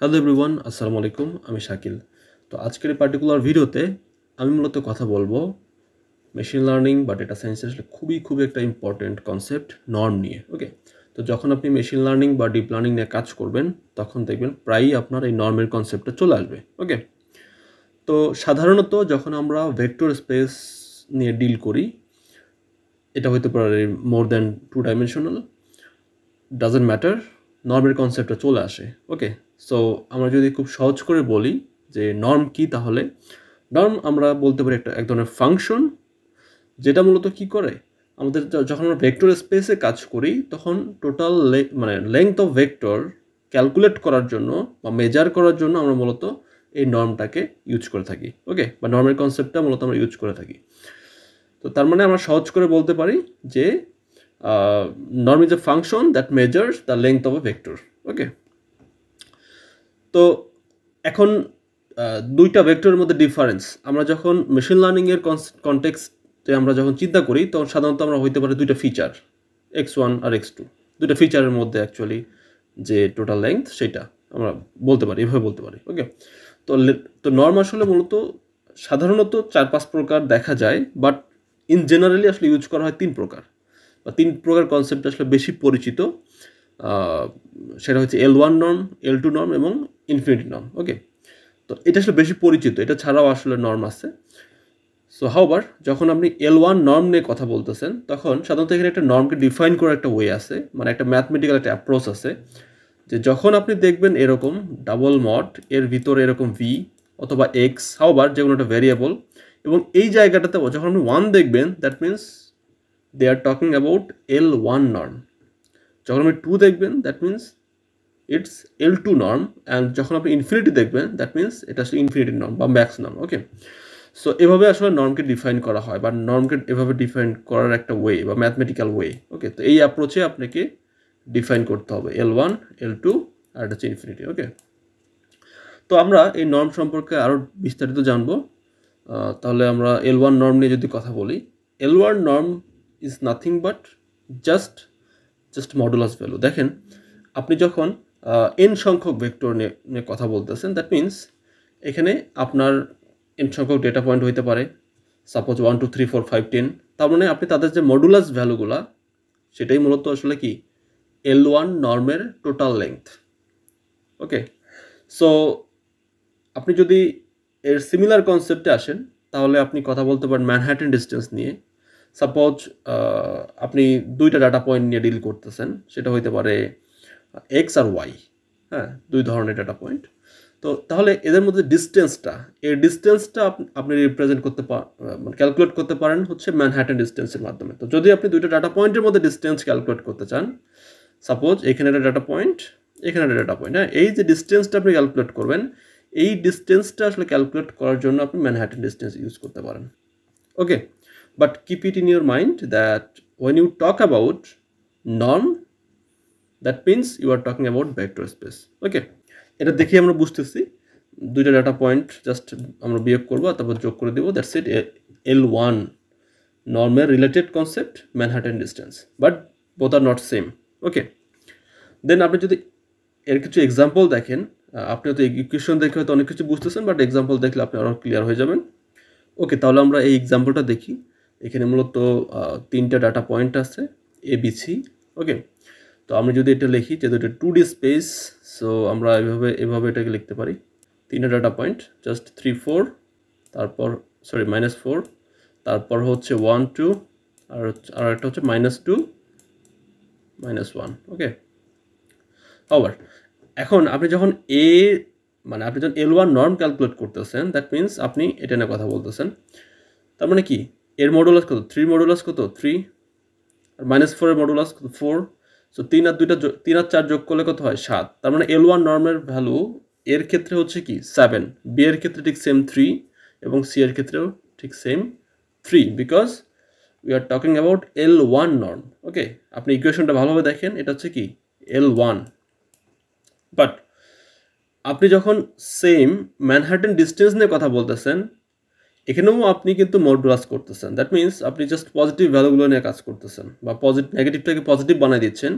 Hello everyone আসসালামু আলাইকুম, আমি শাকিল। তো আজকের এই পার্টিকুলার ভিডিওতে আমি মূলত কথা বলব মেশিন লার্নিং বা ডেটা সায়েন্সের আসলে খুবই খুবই একটা ইম্পর্টেন্ট কনসেপ্ট নর্ম নিয়ে ওকে তো যখন আপনি মেশিন লার্নিং বা ডিপ লার্নিং নিয়ে কাজ করবেন, তখন দেখবেন প্রায়ই আপনার এই নর্মের কনসেপ্টটা চলে আসবে ওকে তো সাধারণত যখন আমরা ভেক্টর স্পেস নিয়ে ডিল করি, এটা হতে পারে more than two dimensional doesn't matter নর্মের কনসেপ্টটা চলে আসে ওকে সো আমরা যদি খুব সহজ করে বলি যে নর্ম কি তাহলে? নর্ম আমরা বলতে পারি একটা, এক ধরনের ফাংশন যেটা মূলত কি করে? আমাদের যখন আমরা ভেক্টর স্পেসে কাজ করি, তখন টোটাল মানে লেংথ অফ ভেক্টর ক্যালকুলেট করার জন্য বা মেজার করার জন্য আমরা মূলত এই নর্মটাকে ইউজ করে থাকি ওকে বা নর্মের কনসেপ্টটা মূলত আমরা ইউজ করে থাকি। তো তার মানে আমরা সহজ করে বলতে পারি যে norm is a function that measures the length of a vector okay তো এখন দুইটা ভেক্টরের মধ্যে ডিফারেন্স আমরা যখন মেশিন লার্নিংয়ের কনটেক্সটে আমরা যখন চিন্তা করি, তখন সাধারণত আমরা হইতে পারে দুইটা ফিচার এক্স ওয়ান আর এক্স টু দুইটা ফিচারের মধ্যে অ্যাকচুয়ালি যে টোটাল লেংথ সেটা আমরা বলতে পারি, এভাবে বলতে পারি ওকে তো তো নর্ম আসলে মূলত সাধারণত চার পাঁচ প্রকার দেখা যায় বাট ইন জেনারেলি আসলে ইউজ করা হয় তিন প্রকার। বা তিন প্রকার কনসেপ্ট আসলে বেশি পরিচিত সেটা হচ্ছে L one norm L two norm এবং ইনফিনিটি নর্ম ওকে তো এটা আসলে বেশি পরিচিত, এটা ছাড়াও আসলে নর্ম আছে। সো হাওবার যখন আপনি এল ওয়ান নর্ম নিয়ে কথা বলতেছেন, তখন সাধারণত এখানে একটা নর্মকে ডিফাইন করার একটা ওয়ে আছে মানে একটা ম্যাথমেটিক্যাল একটা অ্যাপ্রোচ আছে, যে যখন আপনি দেখবেন এরকম ডাবল মড এর ভিতরে এরকম ভি অথবা এক্স হাওবার যে কোনো একটা ভ্যারিয়েবল এবং এই জায়গাটাতে যখন আপনি ওয়ান দেখবেন that means they are talking about L one norm যখন আপনি টু দেখবেন that means it's L two norm and যখন আপনি ইনফিনিটি দেখবেন দ্যাট মিন্স এটা আসলে ইনফিনিটি নর্ম বা ম্যাক্স নর্ম ওকে সো এভাবে আসলে নর্মকে ডিফাইন করা হয়, বা নর্মকে এভাবে ডিফাইন করার একটা ওয়ে বা ম্যাথমেটিক্যাল ওয়ে ওকে তো এই অ্যাপ্রোচে আপনাকে ডিফাইন করতে হবে এল ওয়ান এল টু আর এটা হচ্ছে ইনফিনিটি ওকে তো আমরা এই নর্ম সম্পর্কে আরও বিস্তারিত জানব। তাহলে আমরা এল ওয়ান নর্ম নিয়ে যদি কথা বলি L one norm is nothing but just just modulus value দেখেন, আপনি যখন এন সংখ্যক ভেক্টর নিয়ে কথা বলতেছেন। দ্যাট মিন্স এখানে আপনার এন সংখ্যক ডেটা পয়েন্ট হইতে পারে। Suppose one two three four five ten তার মানে আপনি তাদের যে মডুলাস ভ্যালুগুলা সেটাই মূলত আসলে কি? এল ওয়ান নর্মের টোটাল লেংথ ওকে সো আপনি যদি এর সিমিলার কনসেপ্টে আসেন, তাহলে আপনি কথা বলতে পারেন ম্যানহ্যাটেন ডিস্টেন্স নিয়ে। সাপোজ আপনি দুইটা ডাটা পয়েন্ট নিয়ে ডিল করতেছেন। সেটা হইতে পারে এক্স আর ওয়াই হ্যাঁ দুই ধরনের ডাটা পয়েন্ট তো তাহলে এদের মধ্যে ডিস্টেন্সটা এই ডিস্টেন্সটা আপনি রিপ্রেজেন্ট করতে মানে ক্যালকুলেট করতে পারেন হচ্ছে ম্যানহ্যাটেন ডিস্টেন্সের মাধ্যমে। তো যদি আপনি দুইটা ডাটা পয়েন্টের মধ্যে ডিস্টেন্স ক্যালকুলেট করতে চান সাপোজ এখানে একটা ডাটা পয়েন্ট এখানে একটা ডাটা পয়েন্ট হ্যাঁ এই যে ডিস্টেন্সটা আপনি ক্যালকুলেট করবেন, এই ডিস্টেন্সটা আসলে ক্যালকুলেট করার জন্য আপনি ম্যানহ্যাটেন ডিস্টেন্স ইউজ করতে পারেন। Okay but keep it in your mind that when you talk about norm that means you are talking about vector space okay এটা দেখে আমরা বুঝতেছি। দুইটা ডাটা পয়েন্ট জাস্ট আমরা বিয়োগ করব, তারপর যোগ করে দেবো। That's it L one নর্মের related concept Manhattan distance but both are not same okay then আপনি যদি এর কিছু এক্সাম্পল দেখেন আপনি হয়তো ইকুয়েশন দেখে হয়তো অনেক কিছু বুঝতেছেন বাট এক্সাম্পল দেখলে আপনি আরও ক্লিয়ার হয়ে যাবেন। ওকে তাহলে আমরা এই এক্সাম্পলটা দেখি। এখানে মূলত তিনটা ডাটা পয়েন্ট আছে এ ওকে তো আমি যদি এটা লিখি, যেহেতু এটা টু ডি স্পেস সো আমরা এভাবে এভাবে এটাকে লিখতে পারি। তিনটা data point just three four তারপর সরি মাইনাস ফোর তারপর হচ্ছে ওয়ান টু আর আর একটা হচ্ছে minus two minus one okay আবার এখন আপনি যখন এ মানে আপনি যখন এল ওয়ান নর্ম ক্যালকুলেট করতেছেন দ্যাট মিন্স আপনি এটা নিয়ে কথা বলতেছেন। তার মানে কি? এর মডুলাস কত? থ্রি মডুলাস কত? থ্রি আর মাইনাস ফোরের মডুলাস কত? ফোর সো তিন আর দুইটা তিন আর চার যোগ করলে কত হয়? সাত। তার মানে এল ওয়ান নর্মের ভ্যালু এর ক্ষেত্রে হচ্ছে কি? সেভেন বি এর ক্ষেত্রে ঠিক সেম থ্রি এবং সি এর ক্ষেত্রেও ঠিক same three because we are talking about L one norm okay আপনি ইকুয়েশনটা ভালোভাবে দেখেন, এটা হচ্ছে কি? এল ওয়ান বাট আপনি যখন সেম ম্যানহাটন ডিস্টেন্স নিয়ে কথা বলতেছেন এখানেও আপনি কিন্তু মডুলাস করতেছেন। দ্যাট মিন্স আপনি জাস্ট পজিটিভ ভ্যালুগুলো নিয়ে কাজ করতেছেন বা পজিটিভ নেগেটিভটাকে পজিটিভ বানিয়ে দিচ্ছেন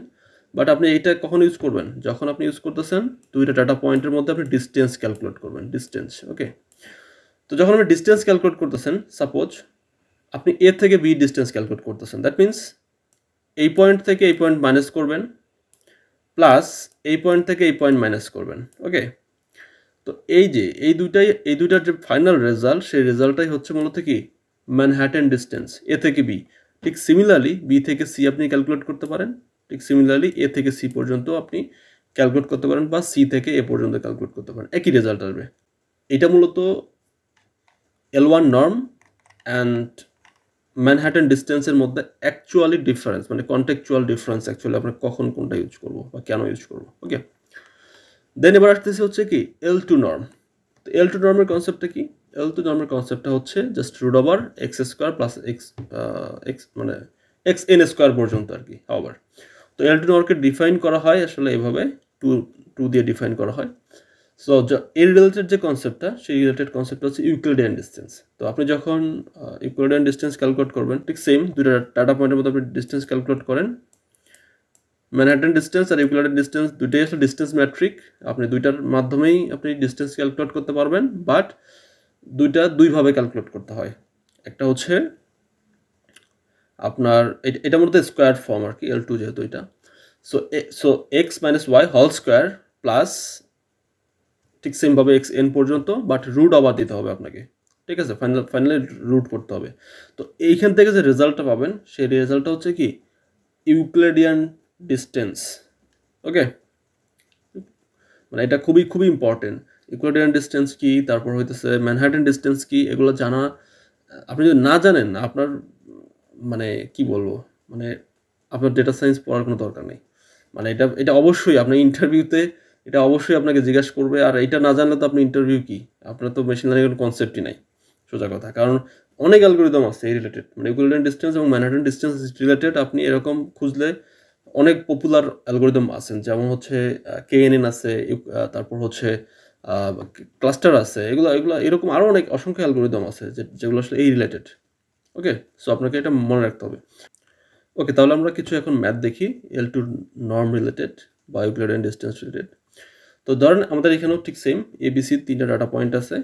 বাট আপনি এইটা কখন ইউজ করবেন? যখন আপনি ইউজ করতেছেন, দুইটা ডাটা পয়েন্টের মধ্যে আপনি ডিস্টেন্স ক্যালকুলেট করবেন ডিস্টেন্স ওকে তো যখন আপনি ডিস্টেন্স ক্যালকুলেট করতেছেন সাপোজ আপনি এ থেকে বি ডিস্টেন্স ক্যালকুলেট করতেছেন। দ্যাট মিন্স এই পয়েন্ট থেকে এই পয়েন্ট মাইনাস করবেন প্লাস এই পয়েন্ট থেকে এই পয়েন্ট মাইনাস করবেন ওকে তো এই যে, এই দুইটাই, এই দুইটার যে ফাইনাল রেজাল্ট সেই রেজাল্টটাই হচ্ছে মূলত কি? ম্যানহ্যাটেন ডিস্টেন্স এ থেকে বি ঠিক সিমিলারলি বি থেকে সি আপনি ক্যালকুলেট করতে পারেন। ঠিক সিমিলারলি এ থেকে সি পর্যন্ত আপনি ক্যালকুলেট করতে পারেন বা সি থেকে এ পর্যন্ত ক্যালকুলেট করতে পারেন। একই রেজাল্ট আসবে। এটা মূলত L one norm and Manhattan ডিস্টেন্সের মধ্যে অ্যাকচুয়ালি ডিফারেন্স মানে কন্টেকচুয়াল ডিফারেন্স অ্যাকচুয়ালি আমরা কখন কোনটা ইউজ করব বা কেন ইউজ করব ওকে দেন এবার আসতেছি হচ্ছে কি এল টু নর্ম তো এল টু নর্মের কনসেপ্টটা কি? এল টু নর্মের কনসেপ্টটা হচ্ছে just root over x square plus x x মানে এক্স এন স্কোয়ার পর্যন্ত আর কি আবার তো এল টু নর্মকে ডিফাইন করা হয় আসলে এভাবে টু টু দিয়ে ডিফাইন করা হয়। সো এর রিলেটেড যে কনসেপ্টটা সেই রিলেটেড কনসেপ্ট হচ্ছে ইউক্লিডিয়ান ডিস্টেন্স তো আপনি যখন ইউক্লিডিয়ান ডিস্টেন্স ক্যালকুলেট করবেন, ঠিক সেম দুটো ডাটা পয়েন্টের মধ্যে আপনি ডিস্টেন্স ক্যালকুলেট করেন ম্যানহাটন ডিস্টেন্স আর ইউক্লিডিয়ান ডিস্টেন্স দুইটাই আসলে ডিস্টেন্স ম্যাট্রিক আপনি দুইটার মাধ্যমেই আপনি ডিস্টেন্স ক্যালকুলেট করতে পারবেন বাট দুইটা দুইভাবে ক্যালকুলেট করতে হয়। একটা হচ্ছে আপনার এটার মধ্যে স্কোয়ার ফর্ম আর কি এল টু যেহেতু এটা। So so x minus y হল স্কোয়ার প্লাস ঠিক সেমভাবে এক্স এন পর্যন্ত বাট রুট আবার দিতে হবে আপনাকে। ঠিক আছে? ফাইনাল ফাইনালি রুট করতে হবে। তো এইখান থেকে যে রেজাল্টটা পাবেন, সেই রেজাল্টটা হচ্ছে কি ইউক্লেডিয়ান ডিস্টেন্স ওকে মানে এটা খুবই খুবই ইম্পর্টেন্ট ইকুয়েডিয়ান ডিস্টেন্স কি? তারপর হইতেছে ম্যানহাটন ডিস্টেন্স কি? এগুলো জানা, আপনি যদি না জানেন, আপনার মানে কি বলব? মানে আপনার ডেটা সায়েন্স পড়ার কোনো দরকার নেই। মানে এটা এটা অবশ্যই আপনার ইন্টারভিউতে এটা অবশ্যই আপনাকে জিজ্ঞাসা করবে। আর এটা না জানলে তো আপনি ইন্টারভিউ কি? আপনার তো মেশিন লার্নিং কোনো কনসেপ্টই নাই। সোজা কথা। কারণ অনেক অ্যালগোরিদম আছে এই রিলেটেড মানে ইকুইলেন্ট ডিস্টেন্স এবং ম্যানহাটন ডিস্টেন্স রিলেটেড আপনি এরকম খুঁজলে অনেক পপুলার অ্যালগোরিদম আছেন যেমন হচ্ছে কেএনএন আছে তারপর হচ্ছে ক্লাস্টার আছে, এগুলো এগুলো, এরকম আরও অনেক অসংখ্য অ্যালগোরিদম আছে যেগুলো আসলে এই রিলেটেড ওকে সো আপনাকে এটা মনে রাখতে হবে। ওকে তাহলে আমরা কিছু এখন ম্যাথ দেখি এল টু নর্ম রিলেটেড বা ইউক্লিডিয়ান ডিস্টেন্স রিলেটেড তো ধরেন আমাদের এখানেও ঠিক সেম এবিসি তিনটা ডাটা পয়েন্ট আছে।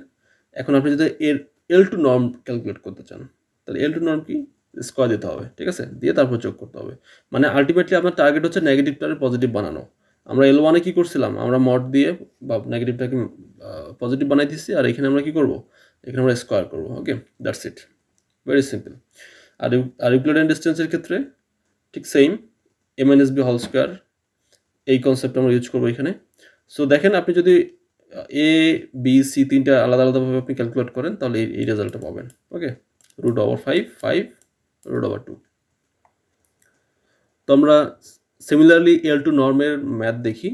এখন আপনি যদি এর এল টু নর্ম ক্যালকুলেট করতে চান, তাহলে এল টু নর্ম কি? স্কোয়ার দিতে হবে, ঠিক আছে? দিয়ে তারপর যোগ করতে হবে। মানে আলটিমেটলি আপনার টার্গেট হচ্ছে নেগেটিভটাকে পজিটিভ বানানো। আমরা এল ওয়ানে কী করছিলাম? আমরা মড দিয়ে বা নেগেটিভটাকে পজিটিভ বানাই দিচ্ছি আর এখানে আমরা কী করব? এখানে আমরা স্কোয়ার করব okay that's it very simple আর আর ইউক্লিডিয়ান ডিস্টেন্সের ক্ষেত্রে ঠিক same M N S B হল স্কোয়ার এই কনসেপ্ট আমরা ইউজ করব এখানে। সো দেখেন আপনি যদি এ বি সি তিনটা আলাদা আলাদাভাবে আপনি ক্যালকুলেট করেন, তাহলে এই রেজাল্টটা পাবেন okay root over five five root over two. তো আমরা সিমিলারলি এল টু নর্মের ম্যাথ দেখি।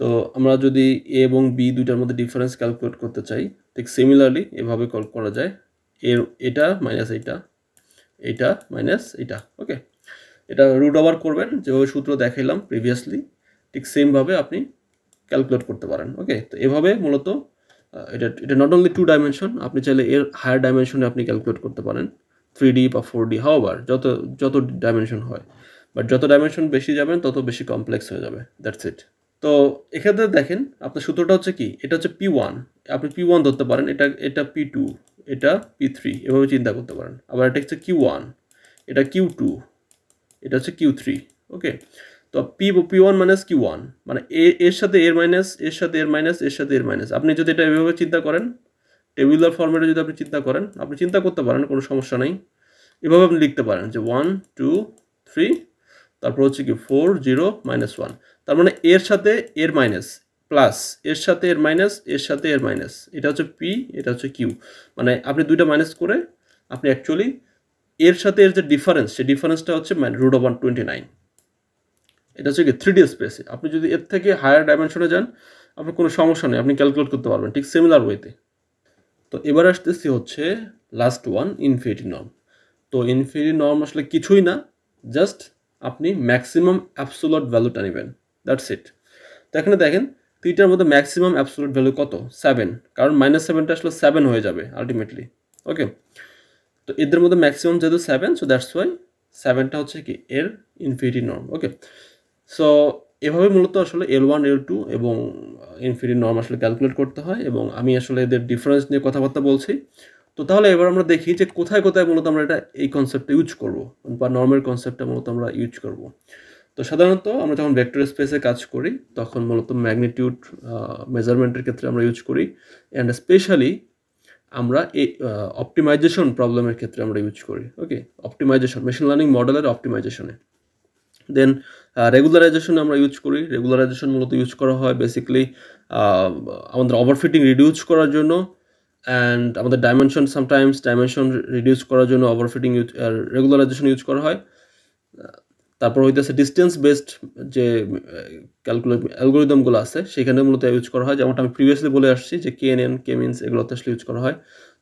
তো আমরা যদি এ এবং বি দুইটার মধ্যে ডিফারেন্স ক্যালকুলেট করতে চাই, ঠিক সিমিলারলি এভাবে কল করা যায়। এর এটা মাইনাস এইটা এইটা মাইনাস এইটা ওকে এটা রুট ওভার করবেন, যেভাবে সূত্র দেখাইলাম প্রিভিয়াসলি ঠিক সেমভাবে আপনি ক্যালকুলেট করতে পারেন ওকে তো এভাবে মূলত এটা এটা নট অনলি টু ডাইমেনশন আপনি চাইলে এর হায়ার ডাইমেনশনে আপনি ক্যালকুলেট করতে পারেন। থ্রি ডি বা ফোর ডি হাওয়ার যত যত ডাইমেনশন হয়। বাট যত ডাইমেনশন বেশি যাবেন, তত বেশি কমপ্লেক্স হয়ে যাবে। দ্যাটস ইট তো এক্ষেত্রে দেখেন, আপনার সূত্রটা হচ্ছে কি? এটা হচ্ছে পি ওয়ান আপনি পি ওয়ান ধরতে পারেন, এটা এটা পি টু এটা পি থ্রি এভাবে চিন্তা করতে পারেন। আবার এটা হচ্ছে কিউ ওয়ান এটা কিউ টু এটা হচ্ছে কিউ থ্রি ওকে তো P P one minus Q one মানে এ, এর সাথে এর মাইনাস এর সাথে এর মাইনাস এর সাথে এর মাইনাস আপনি যদি এটা এভাবে চিন্তা করেন টেবিউলার ফর্মেটে যদি আপনি চিন্তা করেন, আপনি চিন্তা করতে পারেন, কোনো সমস্যা নেই। এভাবে আপনি লিখতে পারেন যে ওয়ান টু থ্রি তারপর হচ্ছে কি ফোর জিরো মাইনাস ওয়ান তার মানে এর সাথে এর মাইনাস প্লাস এর সাথে এর মাইনাস এর সাথে এর মাইনাস এটা হচ্ছে পি এটা হচ্ছে কিউ মানে আপনি দুইটা মাইনাস করে আপনি অ্যাকচুয়ালি এর সাথে এর যে ডিফারেন্স সেই ডিফারেন্সটা হচ্ছে root of one twenty nine এটা হচ্ছে কি থ্রি ডি স্পেসে আপনি যদি এর থেকে হায়ার ডাইমেনশনে যান, আপনার কোনো সমস্যা নেই, আপনি ক্যালকুলেট করতে পারবেন। ঠিক সিমিলার ওয়েতে তো এবার আসতেছি হচ্ছে লাস্ট ওয়ান ইনফিনিটি নর্ম তো ইনফিনিটি নর্ম আসলে কিছুই না জাস্ট আপনি ম্যাক্সিমাম অ্যাবসোলট ভ্যালুটা নেবেন দ্যাটস ইট তো এখানে দেখেন, তিনটার মধ্যে ম্যাক্সিমাম অ্যাবসোলট ভ্যালু কত? সেভেন কারণ মাইনাস সেভেনটা আসলে সেভেন হয়ে যাবে আলটিমেটলি ওকে তো এদের মধ্যে ম্যাক্সিমাম যেহেতু সেভেন সো দ্যাটস ওয়াই সেভেনটা হচ্ছে কি, এর ইনফিনিটি নর্ম ওকে সো এভাবে মূলত আসলে এল ওয়ান এল টু এবং ইনফিনিট নর্ম আসলে ক্যালকুলেট করতে হয় এবং আমি আসলে এদের ডিফারেন্স নিয়ে কথাবার্তা বলছি। তো তাহলে এবার আমরা দেখি যে কোথায় কোথায় মূলত আমরা এটা এই কনসেপ্টটা ইউজ করব বা নর্মের কনসেপ্টটা মূলত আমরা ইউজ করব। তো সাধারণত আমরা যখন ভেক্টর স্পেসে কাজ করি, তখন মূলত ম্যাগনিটিউড মেজারমেন্টের ক্ষেত্রে আমরা ইউজ করি অ্যান্ড স্পেশালি আমরা এই অপটিমাইজেশন প্রবলেমের ক্ষেত্রে আমরা ইউজ করি। ওকে অপটিমাইজেশন মেশিন লার্নিং মডেলের অপটিমাইজেশনে দেন রেগুলারাইজেশন আমরা ইউজ করি। রেগুলারাইজেশন মূলত ইউজ করা হয় বেসিক্যালি আমাদের ওভারফিটিং রিডিউস করার জন্য অ্যান্ড আমাদের ডাইমেনশন সামটাইমস ডাইমেনশন রিডিউস করার জন্য ওভারফিটিং ইউজ রেগুলারাইজেশন ইউজ করা হয়। তারপর হইতেছে ডিস্টেন্স বেসড যে ক্যালকুলেট অ্যালগোরিদমগুলো আছে, সেখানে মূলত ইউজ করা হয়। যেমনটা আমি প্রিভিয়াসলি বলে আসছি যে K N N K means এগুলোতে আসলে ইউজ করা হয়।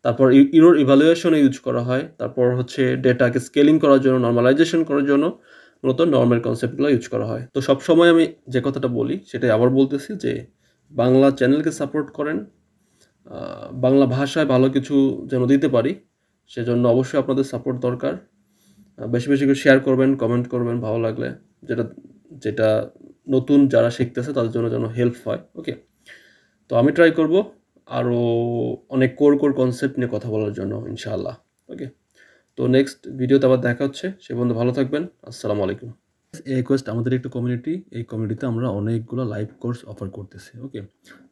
তারপর ইউরোর ইভ্যালুয়েশনে ইউজ করা হয়। তারপর হচ্ছে ডেটাকে স্কেলিং করার জন্য নর্মালাইজেশন করার জন্য। মূলত নর্মের কনসেপ্টগুলো ইউজ করা হয়। তো সব সময় আমি যে কথাটা বলি, সেটাই আবার বলতেছি যে বাংলা চ্যানেলকে সাপোর্ট করেন বাংলা ভাষায় ভালো কিছু যেন দিতে পারি, সেজন্য অবশ্যই আপনাদের সাপোর্ট দরকার। বেশি বেশি করে শেয়ার করবেন কমেন্ট করবেন, ভালো লাগলে। যেটা যেটা নতুন যারা শিখতেছে, তাদের জন্য যেন হেল্প হয় ওকে তো আমি ট্রাই করব আরও অনেক কোর কোর কনসেপ্ট নিয়ে কথা বলার জন্য, ইনশাআল্লাহ ওকে তো নেক্সট ভিডিওতে আবার দেখা হচ্ছে। সে বন্ধু ভালো থাকবেন। আসসালামু আলাইকুম। এই রিকোয়েস্ট আমাদের একটা কমিউনিটি এই কমিউনিটিতে আমরা অনেকগুলো লাইভ কোর্স অফার করতেছি ওকে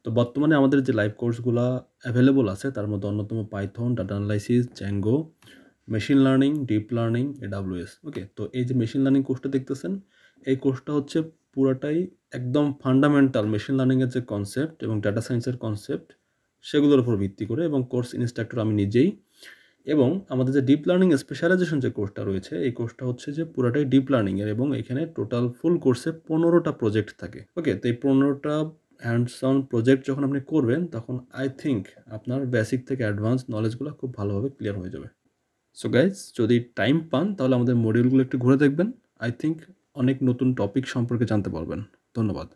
তো বর্তমানে আমাদের যে লাইভ কোর্সগুলো অ্যাভেলেবল আছে, তার মধ্যে অন্যতম Python data analysis Django machine learning deep learning AWS okay তো এই যে মেশিন লার্নিং কোর্সটা দেখতেছেন, এই কোর্সটা হচ্ছে পুরাটাই একদম ফান্ডামেন্টাল মেশিন লার্নিংয়ের যে কনসেপ্ট এবং ডাটা সায়েন্সের কনসেপ্ট সেগুলোর উপর ভিত্তি করে এবং কোর্স ইনস্ট্রাক্টর আমি নিজেই এবং আমাদের যে ডিপ লার্নিং স্পেশালাইজেশন যে কোর্সটা রয়েছে, এই কোর্সটা হচ্ছে যে পুরোটাই ডিপ লার্নিংয়ের এবং এখানে টোটাল ফুল কোর্সে পনেরোটা প্রজেক্ট থাকে। ওকে তো এই পনেরোটা হ্যান্ডস অন প্রজেক্ট যখন আপনি করবেন, তখন আই থিঙ্ক আপনার বেসিক থেকে অ্যাডভান্স নলেজগুলো খুব ভালোভাবে ক্লিয়ার হয়ে যাবে। সো গাইজ যদি টাইম পান, তাহলে আমাদের মডিউলগুলো একটু ঘুরে দেখবেন। আই থিঙ্ক অনেক নতুন টপিক সম্পর্কে জানতে পারবেন। ধন্যবাদ।